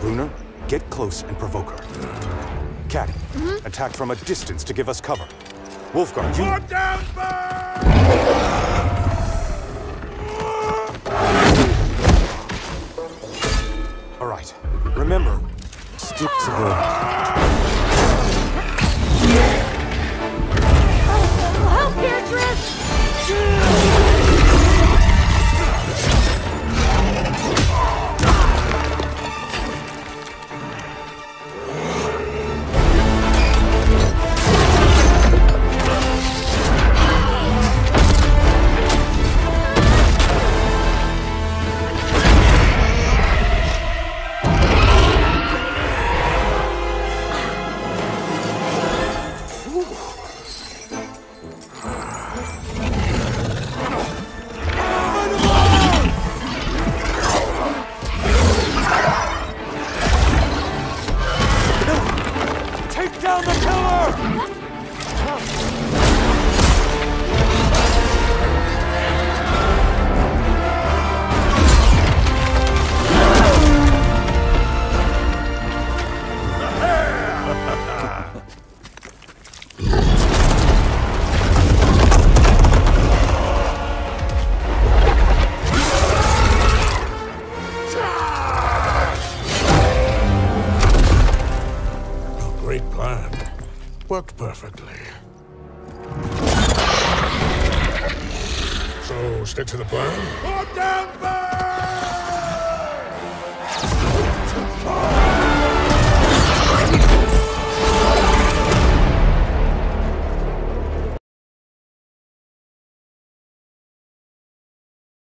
Bruenor, get close and provoke her. Cat, mm-hmm. attack from a distance to give us cover. Wulfgar, you... Put down bird! All right. Remember, stick to the... Great plan. Worked perfectly. So, stick to the plan? Put down bird!